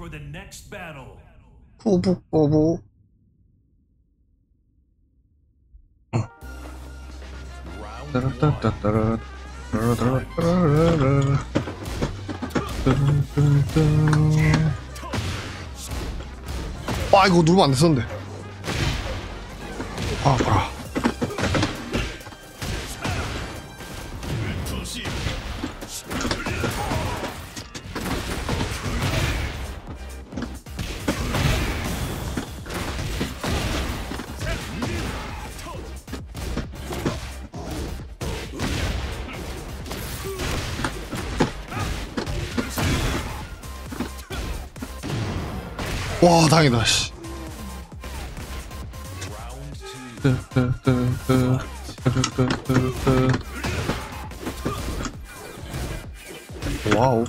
for the next battle. 뜬뜬뜬. 아 이거 누르면 안 됐었는데 아 봐라 와 다행이다 씨. 와우.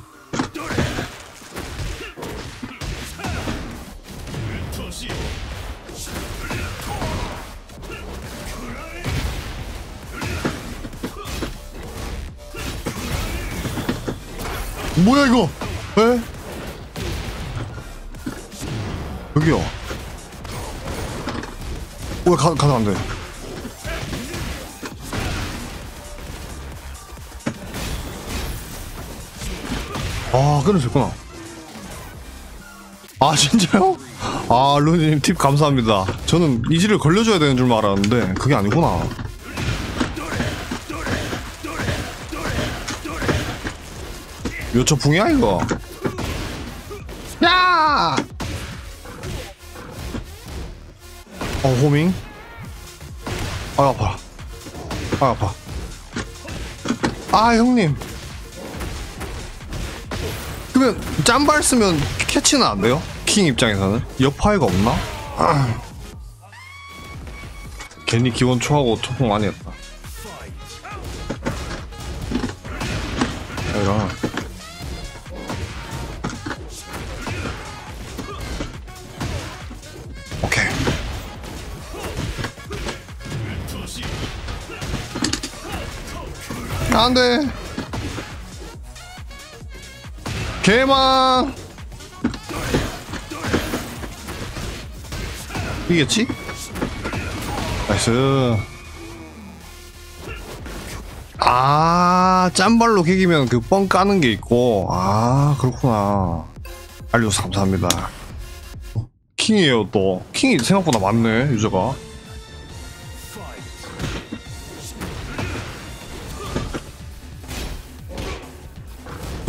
뭐야 이거? 에? 왜 가, 가면 안돼. 아 끊을 수 있구나. 아 진짜요? 아 루님 팁 감사합니다. 저는 이지를 걸려줘야 되는 줄 알았는데 그게 아니구나. 요초풍이야 이거 어 호밍 아 아파 아 아파 아 형님 그러면 짬발 쓰면 캐치는 안 돼요? 킹 입장에서는 여파이가 없나? 아. 괜히 기원 초하고 초풍 많이 했다 안돼. 개망. 이겠지? nice. 아 짬발로 개기면 그 뻥 까는 게 있고. 아 그렇구나. 알려줘서 감사합니다. 킹이에요 또. 킹이 생각보다 많네 유저가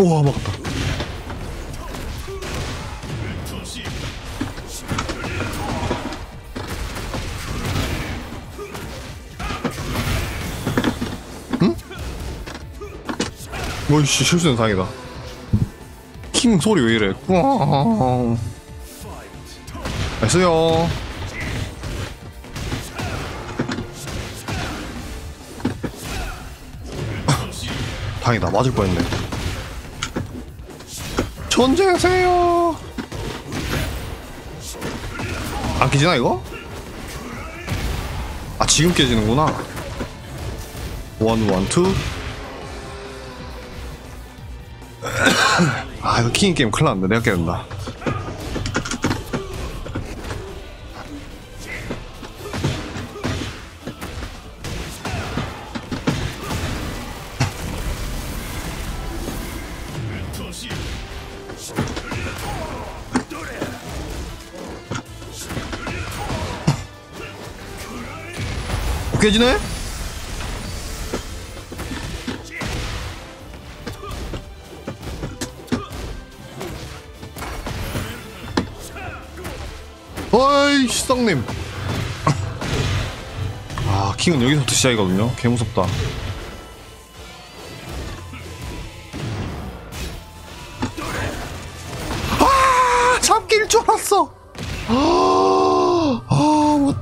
우와 막았다. 응? 뭐이씨 실수 현상이다. 킹 소리 왜 이래? 꽝 나이스요. 다행이다. 맞을 뻔했네 존재하세요 안 깨지나 이거? 아 지금 깨지는구나 one, two. 아, 이거 킹 게임 큰일 났네. 내가 깨진다. 깨지네? 어이 시성님. 아 킹은 여기서부터 시작이거든요. 개 무섭다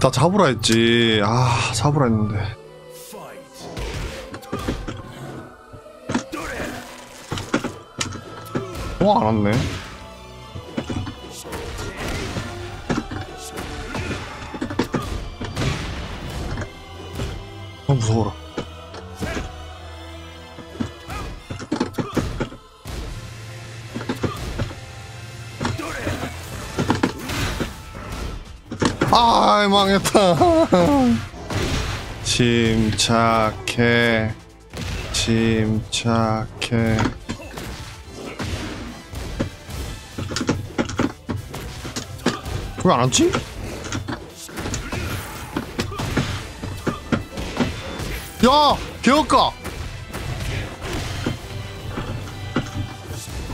아 맞다 잡으라 했지 아 잡으라 했는데 어, 안 왔네. 아, 무서워라. 아 망했다 침착해 침착해 왜 안 왔지? 야! 개혁가!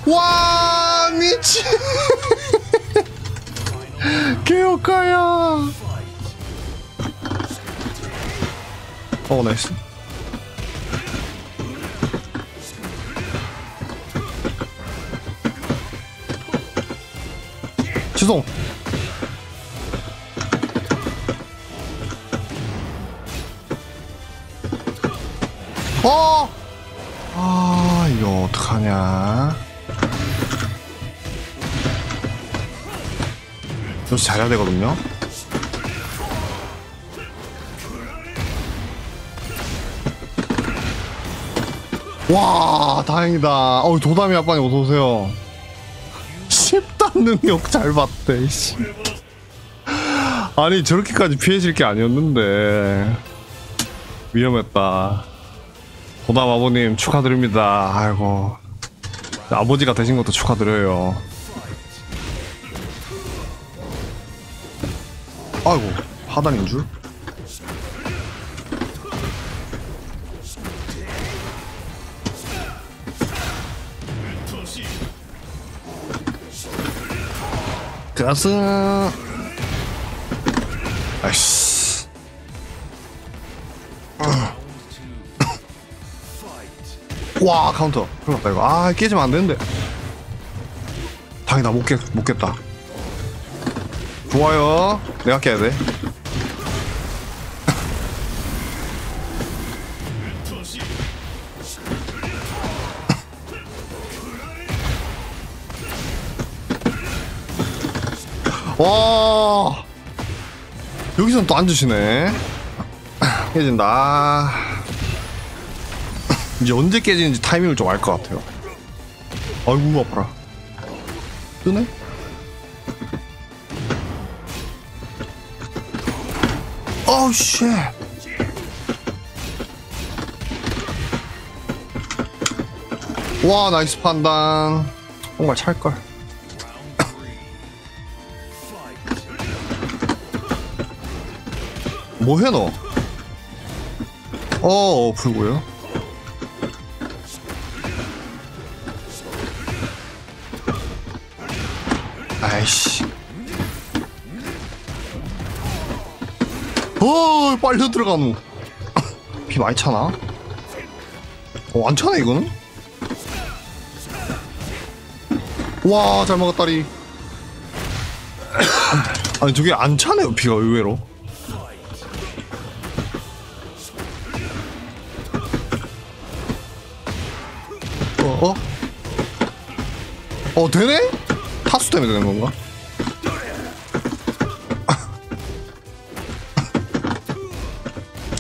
와 미친 개혁가야 어 나이스. 죄송. 어! 아 이거 어떡하냐 좀 잘해야 되거든요. 와 다행이다. 어우 도담이 아빠님 어서오세요. 10단 능력 잘 봤대 이씨. 아니 저렇게까지 피해질 게 아니었는데. 위험했다. 도담 아버님 축하드립니다. 아이고. 아버지가 되신 것도 축하드려요 아이고 하단인 줄? 가슴 아이씨. 와 카운터. 큰일 났다 이거. 아 깨지면 안 되는데. 당이다 못 깼, 못 깼다 좋아요. 내가 깨야 돼. 와. 여기서는 또 앉으시네. 깨진다. 아. 이제 언제 깨지는지 타이밍을 좀 알 것 같아요. 아이고 아파라. 뜨네? 어우 shit 와 nice 판단 정말 찰걸 뭐해 너? 어, 어 풀고요. 아이씨. 어, 빨려 들어가노. 피 많이 차나? 어, 안 차네 이거는? 와, 잘 먹었다리. 아니 저게 안 차네요 피가 의외로. 어? 어? 어 되네? 타수 때문에 되는 건가?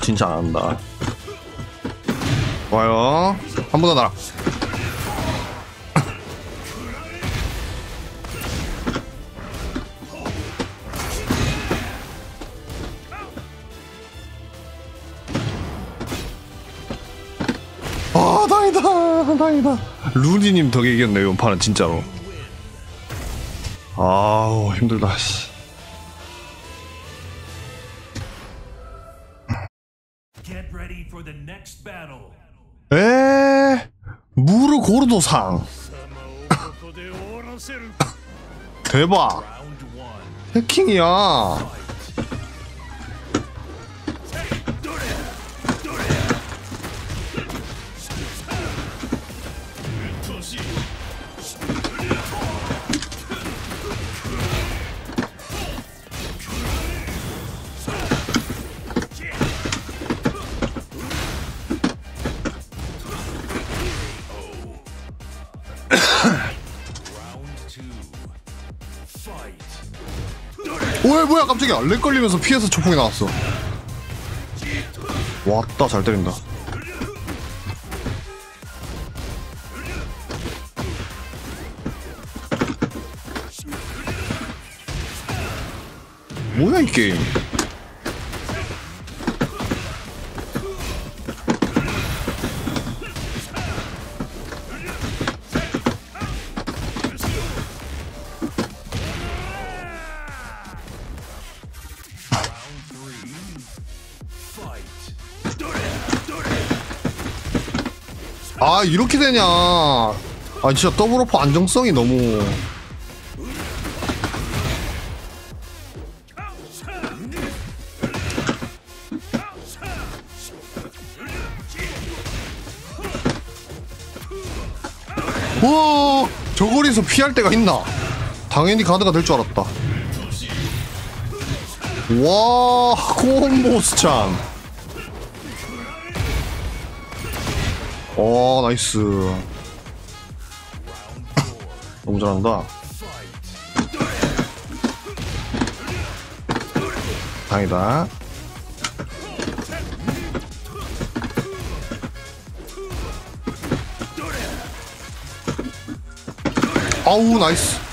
진짜 안 한다. 좋아요. 한 번 더 날아. 아, 다행이다. 다행이다. 루디님 덕에 이겼네, 이번 판은 진짜로. 아우, 힘들다, 씨. 에? 무르 고르도상. 대박. 해킹이야. 뭐야 깜짝이야. 렉 걸리면서 피해서 초풍이 나왔어. 왔다 잘 때린다. 뭐야 이 게임 이렇게 되냐? 아 진짜 더블 오퍼 안정성이 너무. 와 저 거리에서 피할 데가 있나? 당연히 가드가 될 줄 알았다. 와 콤보스찬 오 나이스. 너무 잘한다. 다행이다. 아우 나이스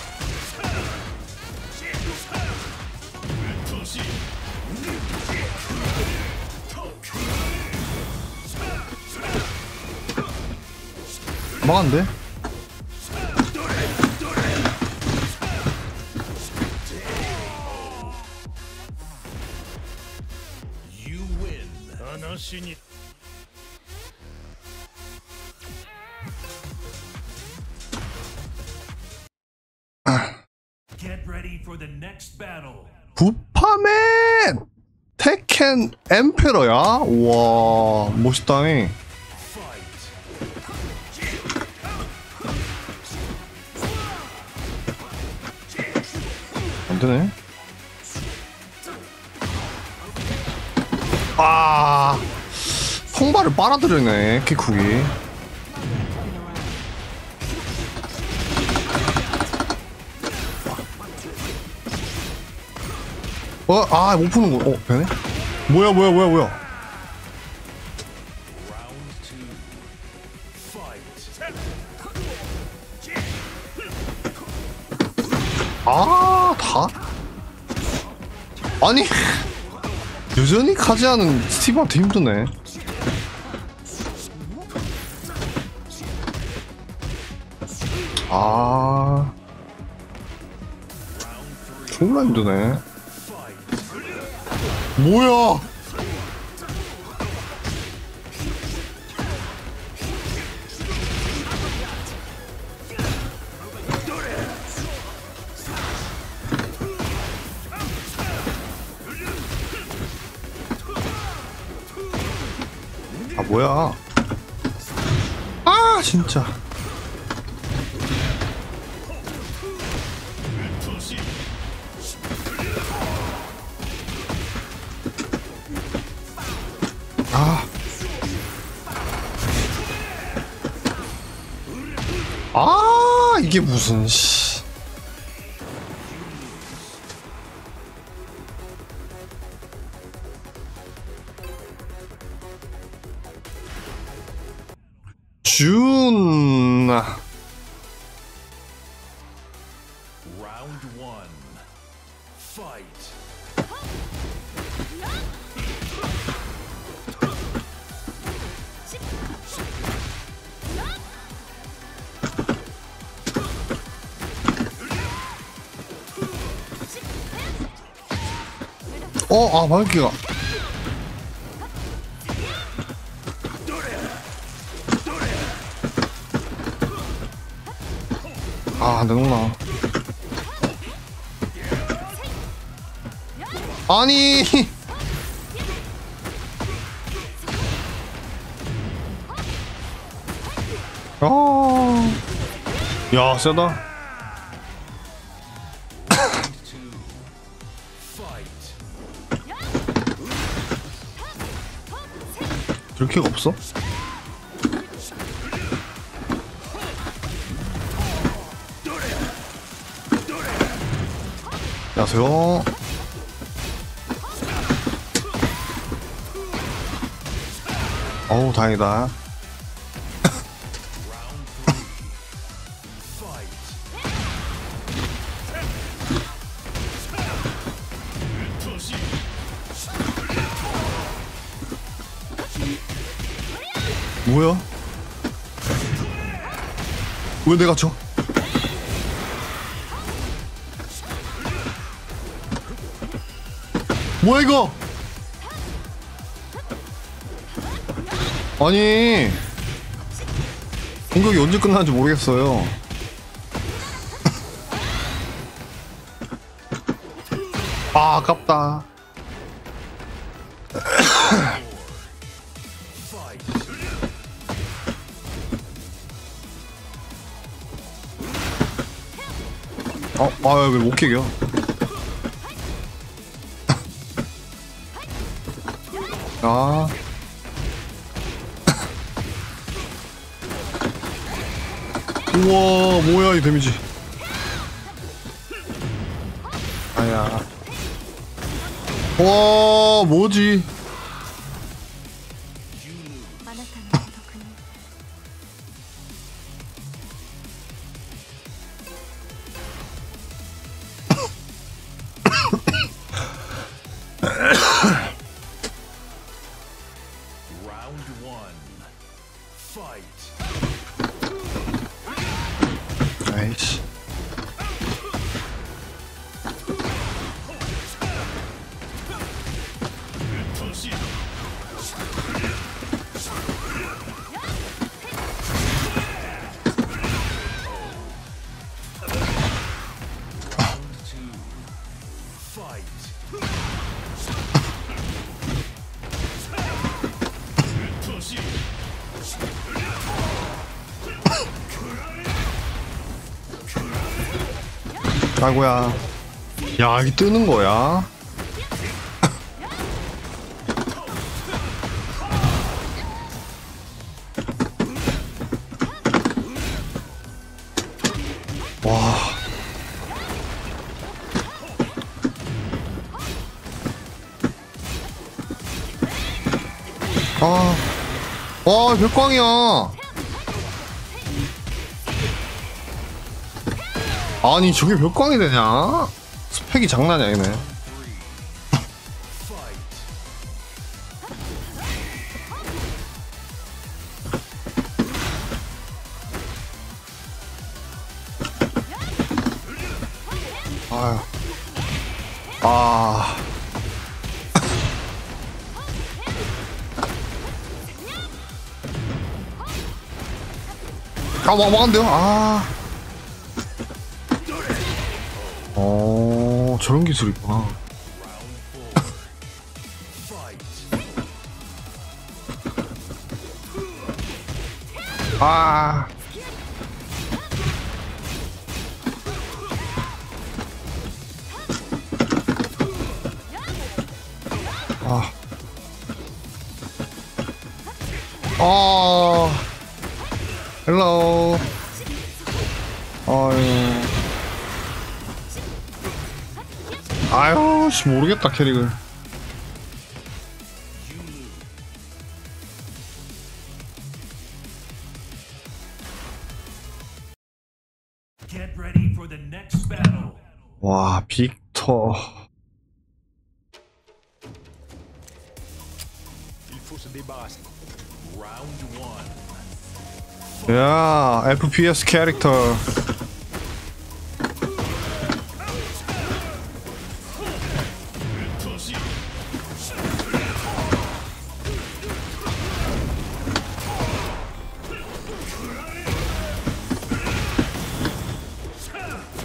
battle. 부파맨! 테켄 엠페러야? 우와 멋있다네 되네 아 통발을 빨아들이네 키쿡이 어? 아 못 푸는 거 어? 되네? 뭐야 뭐야 뭐야 뭐야. 아, 다? 아니, 여전히 카즈하는 스티브한테 힘드네. 아, 졸라 힘드네. 뭐야? 뭐야? 아 진짜. 아. 아 이게 무슨 씨. 준. Round one. Fight. 어, 아, 마이키가. 안 되는구나. 아니! 아, 야, 세다. 이렇게가 없어? 안녕하세요. 어우, 다행이다. 뭐야? 왜 내가 쳐? 뭐야 이거? 아니 공격이 언제 끝나는지 모르겠어요. 아 아깝다. 어, 아, 왜못 깨겨? 아. 우와, 뭐야, 이 데미지. 아야. 와, 뭐지? 아이고야. 야, 이게 뜨는 거야? 와. 아. 와, 별광이야. 아니, 저게 별광이 되냐? 스펙이 장난이 아니네. 아. 아, 뭐, 뭐, 안 돼요? 아. 저런 기술이 있구나. 아. 아. 아. 헬로. 아 아유, 씨, 모르겠다, 캐릭을. 와, 빅터. 야, FPS 캐릭터.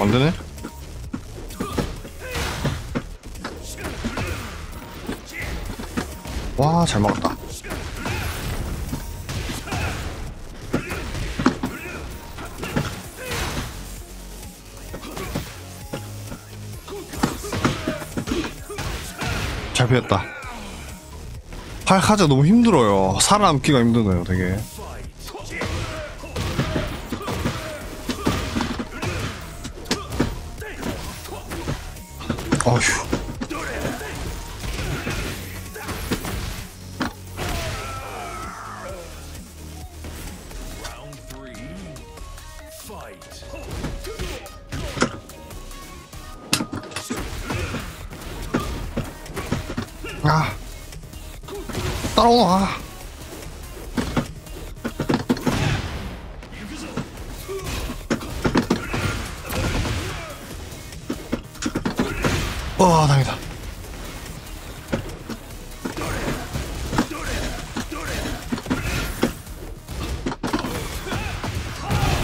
안 되네? 와, 잘 막았다. 잘 피했다. 팔카자 너무 힘들어요. 살아남기가 힘드네요, 되게.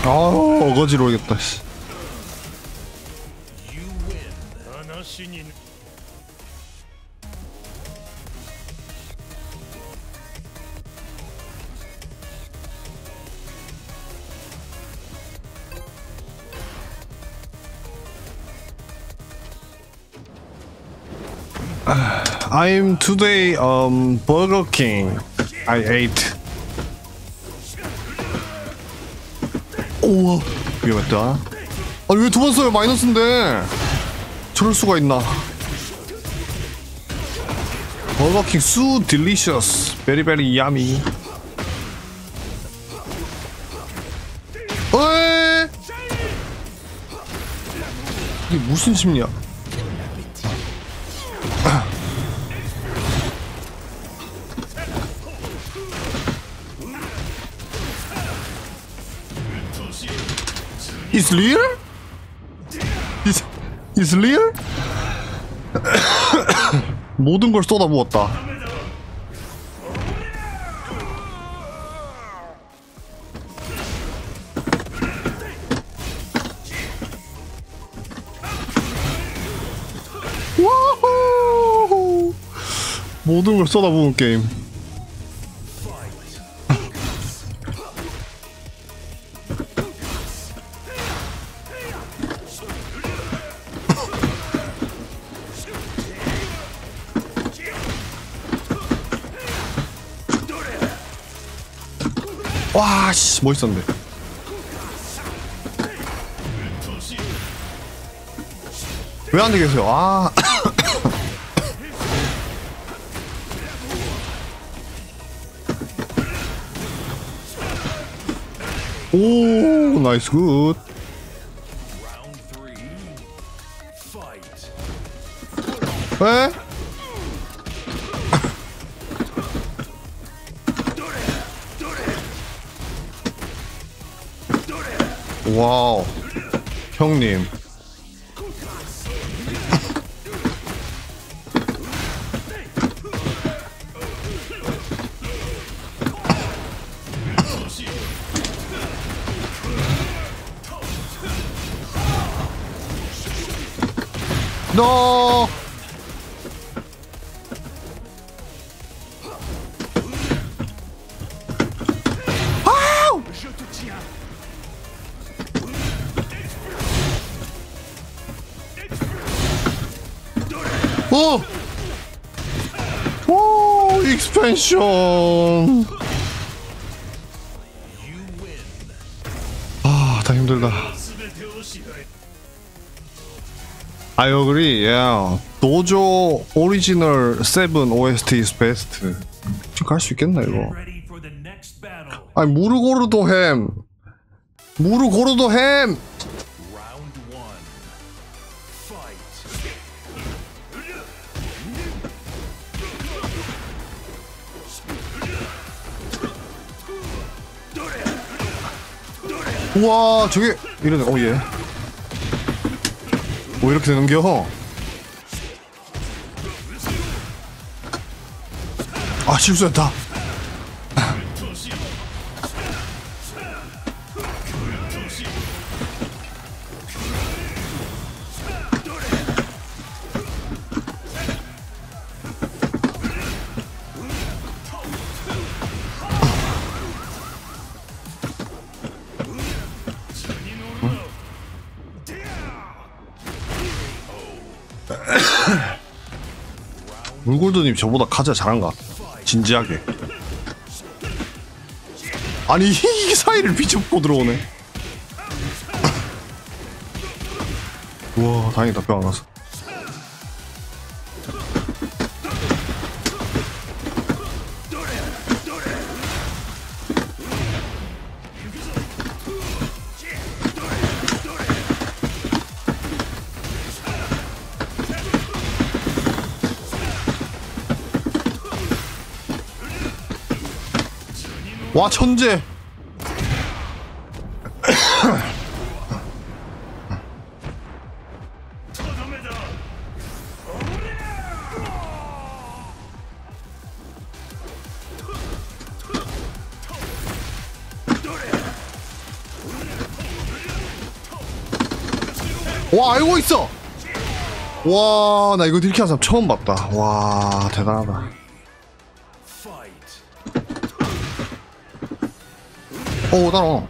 아우 어거지로겠다 씨. 話に I'm today um Burger King. I ate. 우와 위험했다. 아니 왜 두 번 써요 마이너스인데? 저럴 수가 있나? 버거킹 수 딜리셔스 베리 베리 야미. 에 이게 무슨 심리야? Is real? Is is real? 모든 걸 쏟아부었다. 모든 걸 쏟아부은 게임. 와, 씨, 멋있었는데. 왜안 되겠어요? 아. 오, 나이스 굿. 에? 와우. 형님. 너 미션 아다 힘들다 I agree, yeah. 도조 오리지널 7 OST is best. 갈수 있겠나, 이거? 아니, 무르고르도 햄! 무르고르도 햄! 우와 저게 이러네. 오 예. 뭐 이렇게 되는겨? 아 실수했다. 물골드님 저보다 가자 잘한가? 진지하게. 아니 이 사이를 비집고 들어오네. 우와 다행이다 뼈안 가서. 와 천재. 와 알고 있어. 와 나 이거 딜키한 사람 처음 봤다. 와 대단하다. 오 따라와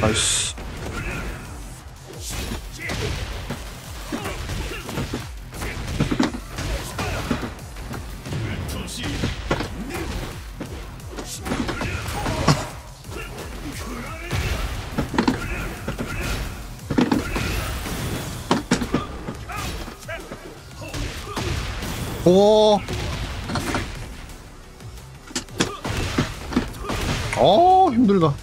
나이스 오. 어 힘들다.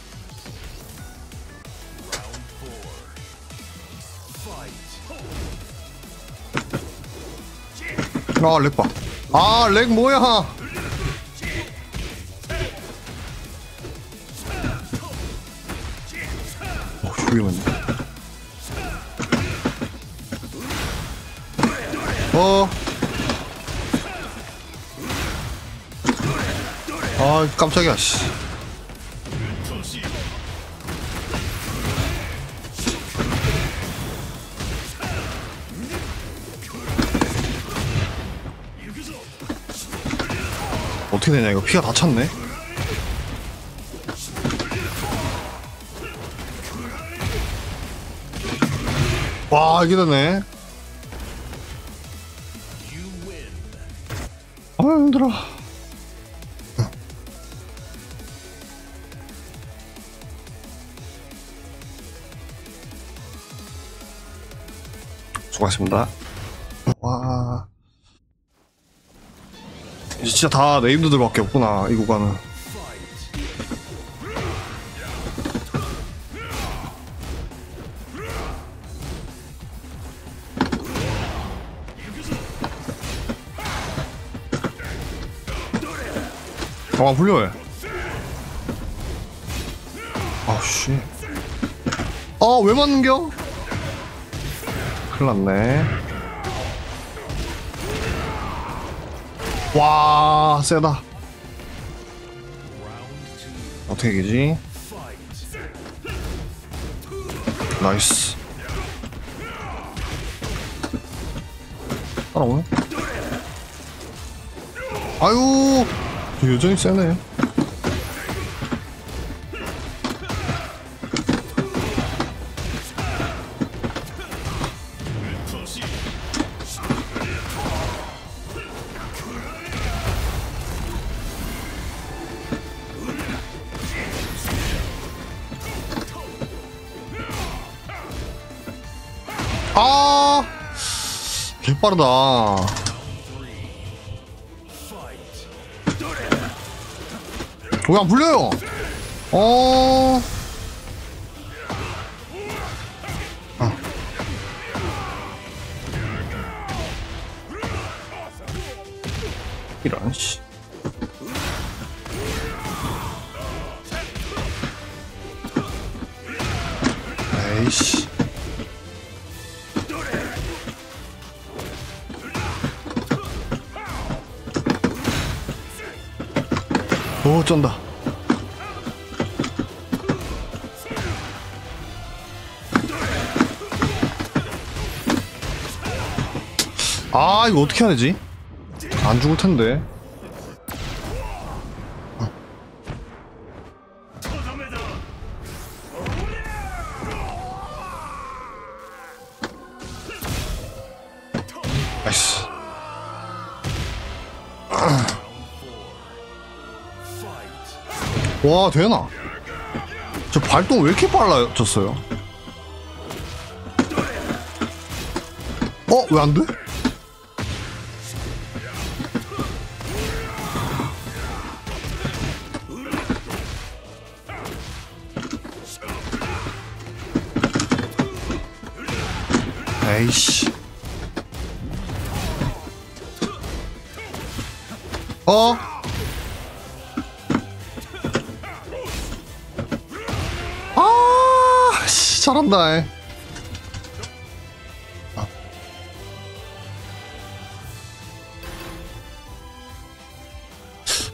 아, 렉 봐. 아, 렉 뭐야? 어, 죽이면. 어. 아, 깜짝이야, 씨. 어떻게 되냐, 이거 피가 다 찼네. 와, 이게 되네. 아, 힘들어. 수고하셨습니다. 와. 이제 진짜 다 네임드들밖에 없구나, 이 구간은. 아, 훌륭해. 아, 씨. 아, 왜 맞는겨? 큰일 났네. 와, 세다. 어떻게 이기지? 나이스. 따라오네? 아유, 저 여전히 세네. 아, 개빠르다. 왜안 풀려요? 어. 오 쩐다 아 이거 어떻게 해야 되지? 안 죽을 텐데 와 되나? 저 발동 왜 이렇게 빨라졌어요? 어? 왜 안 돼? 쏜다 에. 아.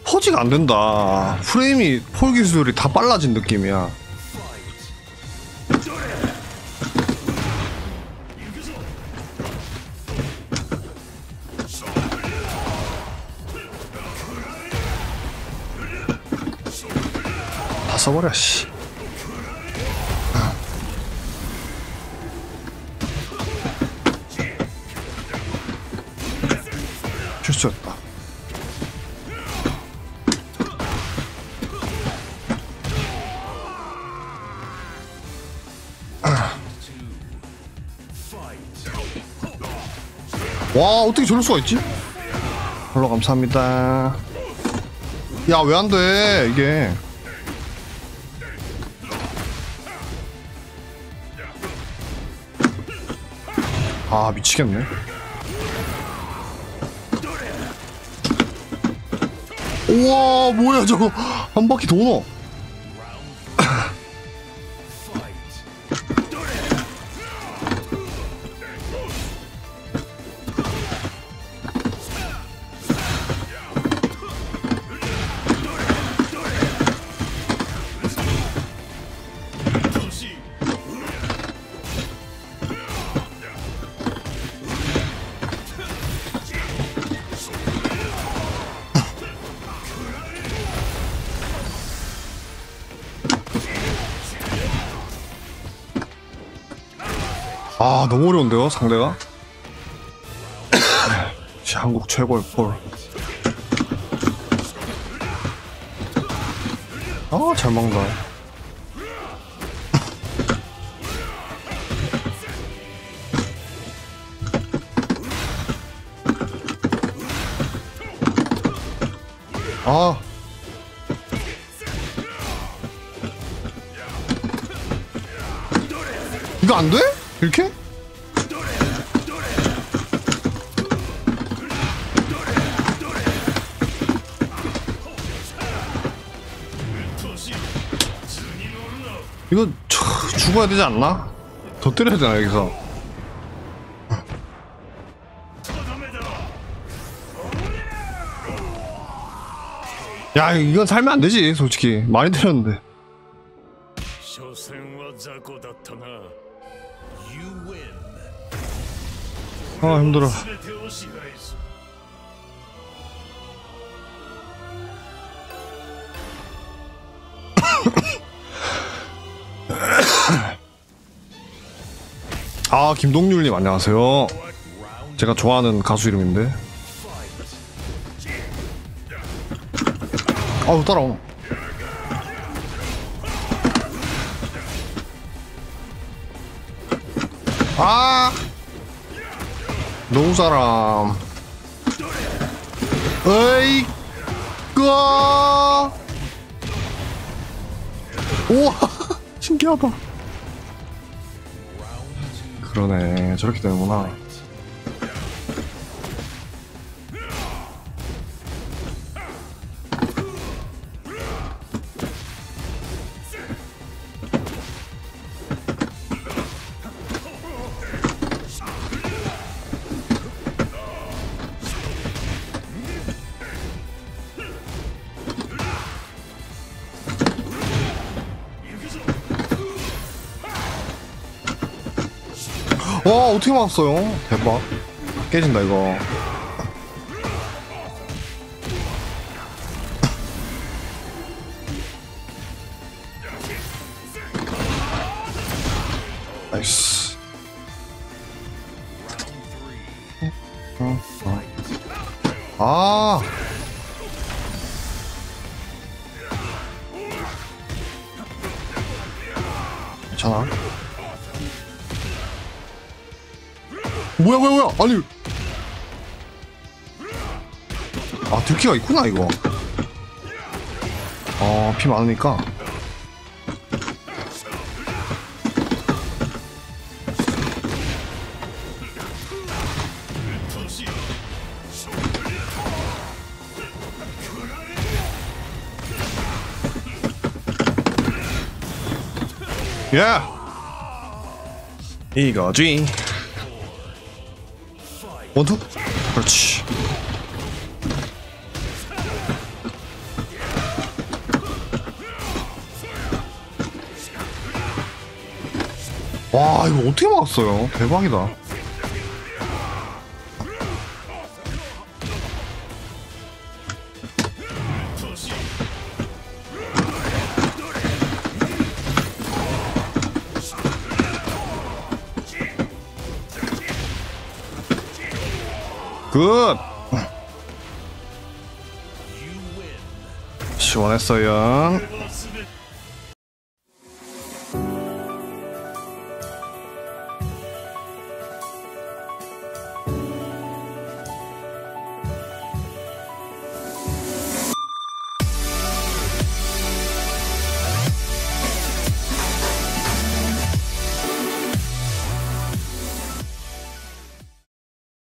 포지가 안 된다 프레임이 폴 기술이 다 빨라진 느낌이야 다 써버려 씨 실수였다. 와 어떻게 저럴 수가 있지? 별로 감사합니다. 야 왜 안 돼 이게? 아 미치겠네. 우와 뭐야 저거 한 바퀴 도너. 아 너무 어려운데요 상대가? 한국 최고의 폴. 아잘 먹는다. 아. 이렇게? 이거 저- 죽어야 되지 않나? 더 때려야 되나 여기서? 야 이건 살면 안 되지 솔직히 많이 때렸는데 아 힘들어. 아 김동률님 안녕하세요. 제가 좋아하는 가수 이름인데. 아우 따라와. 아. 너무 사람. 에이 끄아 우와 신기하다. 그러네. 저렇게 되는구나 와 어떻게 막았어요? 대박. 깨진다 이거. 나이스. 아 아니 아 들키가 있구나 이거. 어피 많으니까. 예! 이거지 원투? 그렇지. 와 이거 어떻게 막았어요? 대박이다 굿! 시원했어요.